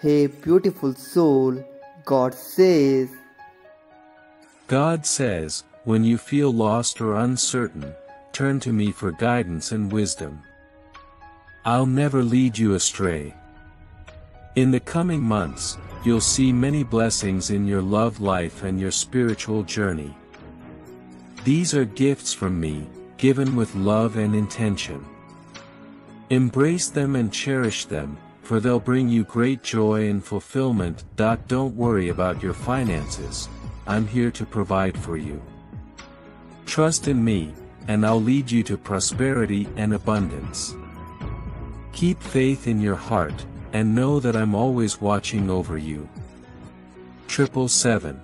Hey beautiful soul, God says, God says, when you feel lost or uncertain, turn to me for guidance and wisdom. I'll never lead you astray. In the coming months, you'll see many blessings in your love life and your spiritual journey. These are gifts from me, given with love and intention. Embrace them and cherish them, for they'll bring you great joy and fulfillment. Don't worry about your finances, I'm here to provide for you. Trust in me, and I'll lead you to prosperity and abundance. Keep faith in your heart, and know that I'm always watching over you. Triple Seven.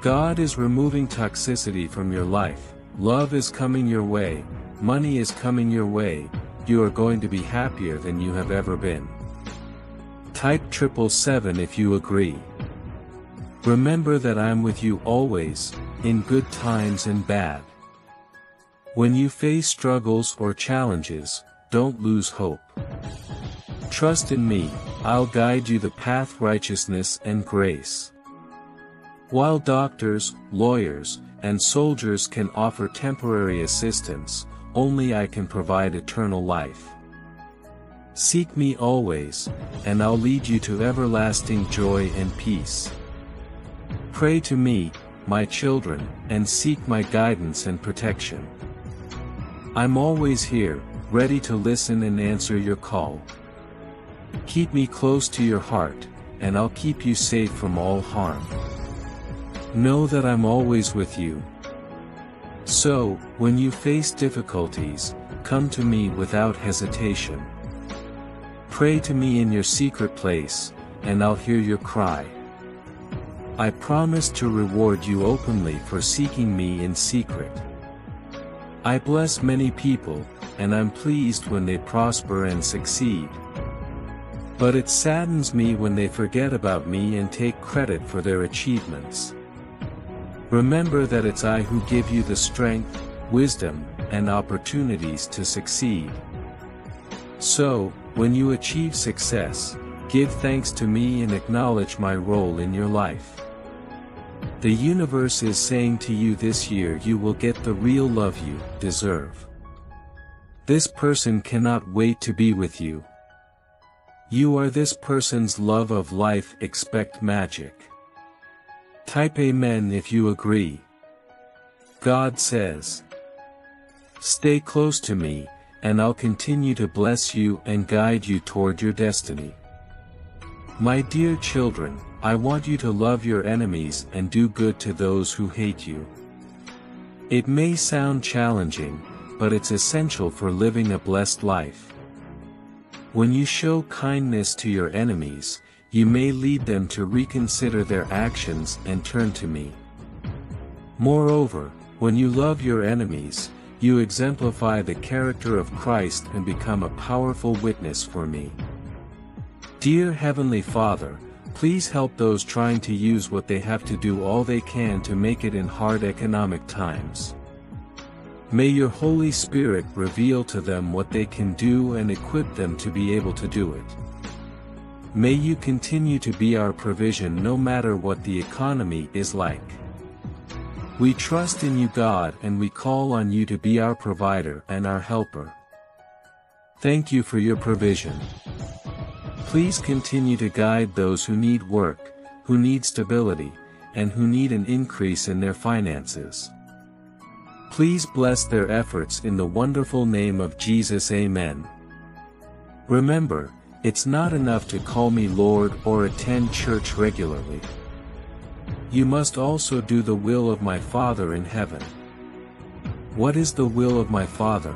God is removing toxicity from your life, love is coming your way, money is coming your way, you are going to be happier than you have ever been. Type triple seven if you agree. Remember that I'm with you always, in good times and bad. When you face struggles or challenges, don't lose hope. Trust in me, I'll guide you the path righteousness and grace. While doctors, lawyers, and soldiers can offer temporary assistance, only I can provide eternal life. Seek me always, and I'll lead you to everlasting joy and peace. Pray to me, my children, and seek my guidance and protection. I'm always here, ready to listen and answer your call. Keep me close to your heart, and I'll keep you safe from all harm. Know that I'm always with you. So, when you face difficulties, come to me without hesitation. Pray to me in your secret place, and I'll hear your cry. I promise to reward you openly for seeking me in secret. I bless many people, and I'm pleased when they prosper and succeed. But it saddens me when they forget about me and take credit for their achievements. Remember that it's I who give you the strength, wisdom, and opportunities to succeed. So, when you achieve success, give thanks to me and acknowledge my role in your life. The universe is saying to you this year you will get the real love you deserve. This person cannot wait to be with you. You are this person's love of life expect magic. Type Amen if you agree. God says. Stay close to me, and I'll continue to bless you and guide you toward your destiny. My dear children, I want you to love your enemies and do good to those who hate you. It may sound challenging, but it's essential for living a blessed life. When you show kindness to your enemies, you may lead them to reconsider their actions and turn to me. Moreover, when you love your enemies, you exemplify the character of Christ and become a powerful witness for me. Dear Heavenly Father, please help those trying to use what they have to do all they can to make it in hard economic times. May your Holy Spirit reveal to them what they can do and equip them to be able to do it. May you continue to be our provision no matter what the economy is like. We trust in you God and we call on you to be our provider and our helper. Thank you for your provision. Please continue to guide those who need work, who need stability, and who need an increase in their finances. Please bless their efforts in the wonderful name of Jesus Amen. Remember, it's not enough to call me Lord or attend church regularly. You must also do the will of my Father in heaven. What is the will of my Father?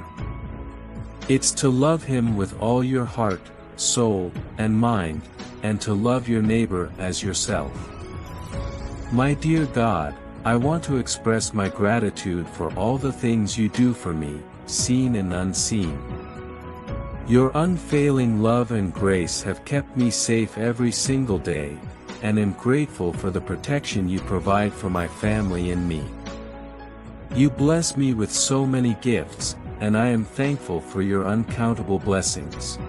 It's to love him with all your heart, soul, and mind, and to love your neighbor as yourself. My dear God, I want to express my gratitude for all the things you do for me, seen and unseen. Your unfailing love and grace have kept me safe every single day, and am grateful for the protection you provide for my family and me. You bless me with so many gifts, and I am thankful for your uncountable blessings.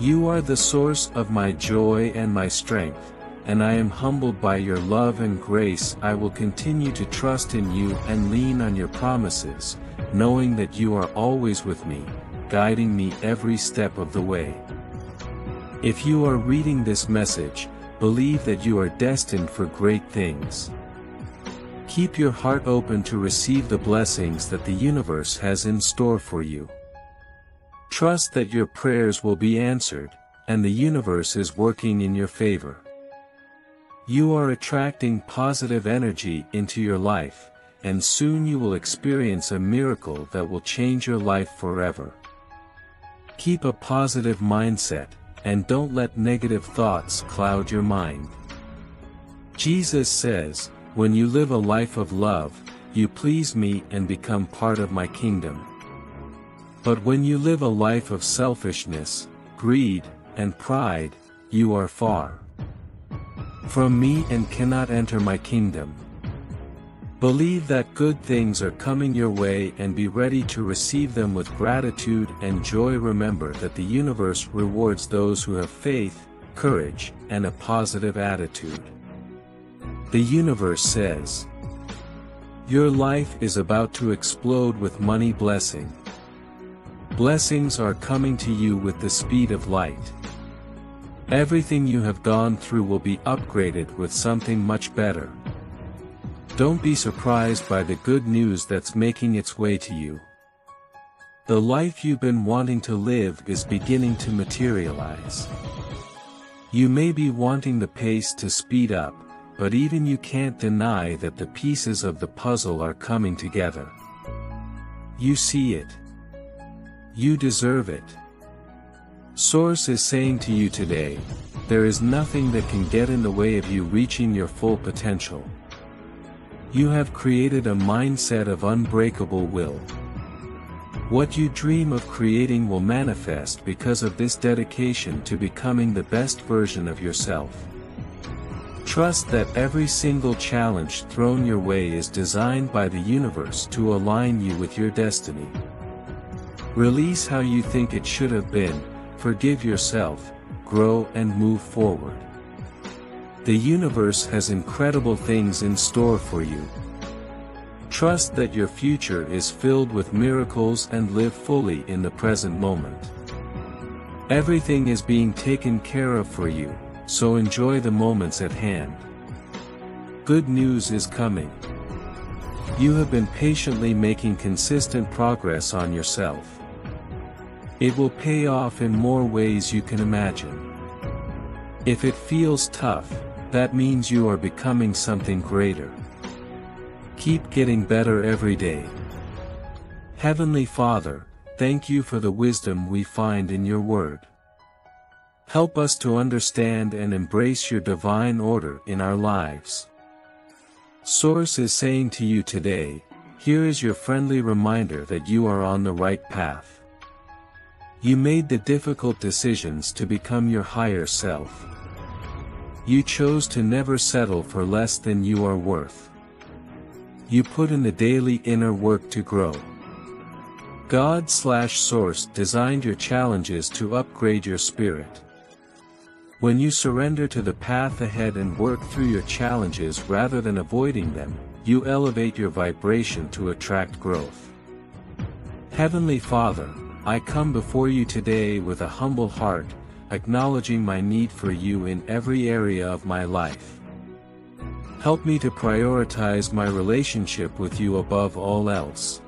You are the source of my joy and my strength, and I am humbled by your love and grace. I will continue to trust in you and lean on your promises, knowing that you are always with me, guiding me every step of the way. If you are reading this message, believe that you are destined for great things. Keep your heart open to receive the blessings that the universe has in store for you. Trust that your prayers will be answered, and the universe is working in your favor. You are attracting positive energy into your life, and soon you will experience a miracle that will change your life forever. Keep a positive mindset, and don't let negative thoughts cloud your mind. Jesus says, when you live a life of love, you please me and become part of my kingdom. But when you live a life of selfishness, greed, and pride, you are far from me and cannot enter my kingdom. Believe that good things are coming your way and be ready to receive them with gratitude and joy. Remember that the universe rewards those who have faith, courage, and a positive attitude. The universe says, Your life is about to explode with money blessing. Blessings are coming to you with the speed of light. Everything you have gone through will be upgraded with something much better. Don't be surprised by the good news that's making its way to you. The life you've been wanting to live is beginning to materialize. You may be wanting the pace to speed up, but even you can't deny that the pieces of the puzzle are coming together. You see it. You deserve it. Source is saying to you today, there is nothing that can get in the way of you reaching your full potential. You have created a mindset of unbreakable will. What you dream of creating will manifest because of this dedication to becoming the best version of yourself. Trust that every single challenge thrown your way is designed by the universe to align you with your destiny. Release how you think it should have been, forgive yourself, grow and move forward. The universe has incredible things in store for you. Trust that your future is filled with miracles and live fully in the present moment. Everything is being taken care of for you, so enjoy the moments at hand. Good news is coming. You have been patiently making consistent progress on yourself. It will pay off in more ways you can imagine. If it feels tough, that means you are becoming something greater. Keep getting better every day. Heavenly Father, thank you for the wisdom we find in your word. Help us to understand and embrace your divine order in our lives. Source is saying to you today, here is your friendly reminder that you are on the right path. You made the difficult decisions to become your higher self. You chose to never settle for less than you are worth. You put in the daily inner work to grow. God slash source designed your challenges to upgrade your spirit. When you surrender to the path ahead and work through your challenges rather than avoiding them, you elevate your vibration to attract growth. Heavenly Father, I come before you today with a humble heart, acknowledging my need for you in every area of my life. Help me to prioritize my relationship with you above all else.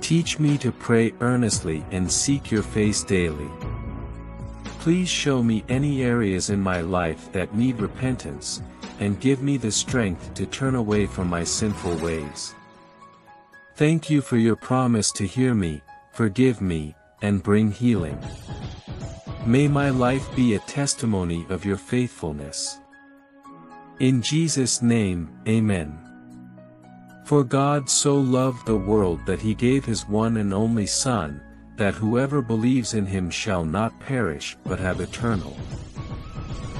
Teach me to pray earnestly and seek your face daily. Please show me any areas in my life that need repentance, and give me the strength to turn away from my sinful ways. Thank you for your promise to hear me, forgive me, and bring healing. May my life be a testimony of your faithfulness. In Jesus' name, Amen. For God so loved the world that he gave his one and only Son, that whoever believes in him shall not perish but have eternal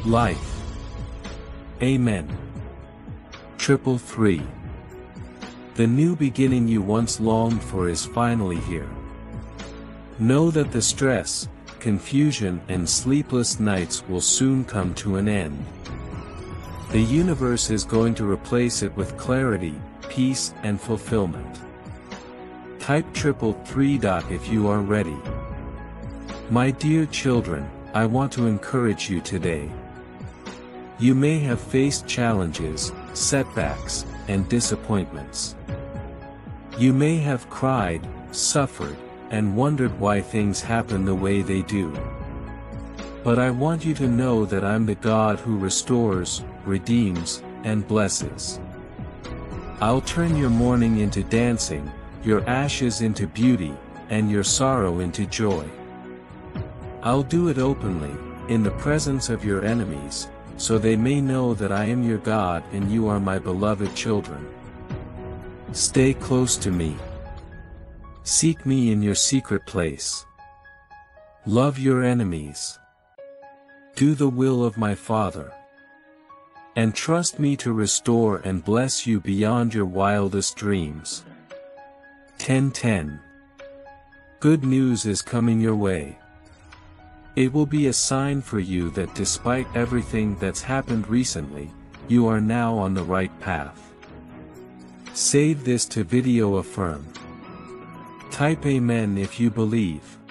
life. Amen. Triple three. The new beginning you once longed for is finally here. Know that the stress, confusion and sleepless nights will soon come to an end. The universe is going to replace it with clarity, peace and fulfillment. Type triple three dot if you are ready. My dear children, I want to encourage you today. You may have faced challenges, setbacks, and disappointments. You may have cried, suffered, and wondered why things happen the way they do. But I want you to know that I'm the God who restores, redeems, and blesses. I'll turn your mourning into dancing, your ashes into beauty, and your sorrow into joy. I'll do it openly, in the presence of your enemies, so they may know that I am your God and you are my beloved children. Stay close to me. Seek me in your secret place. Love your enemies. Do the will of my Father. And trust me to restore and bless you beyond your wildest dreams. 1010. Good news is coming your way. It will be a sign for you that despite everything that's happened recently, you are now on the right path. Save this to video affirm. Type Amen if you believe.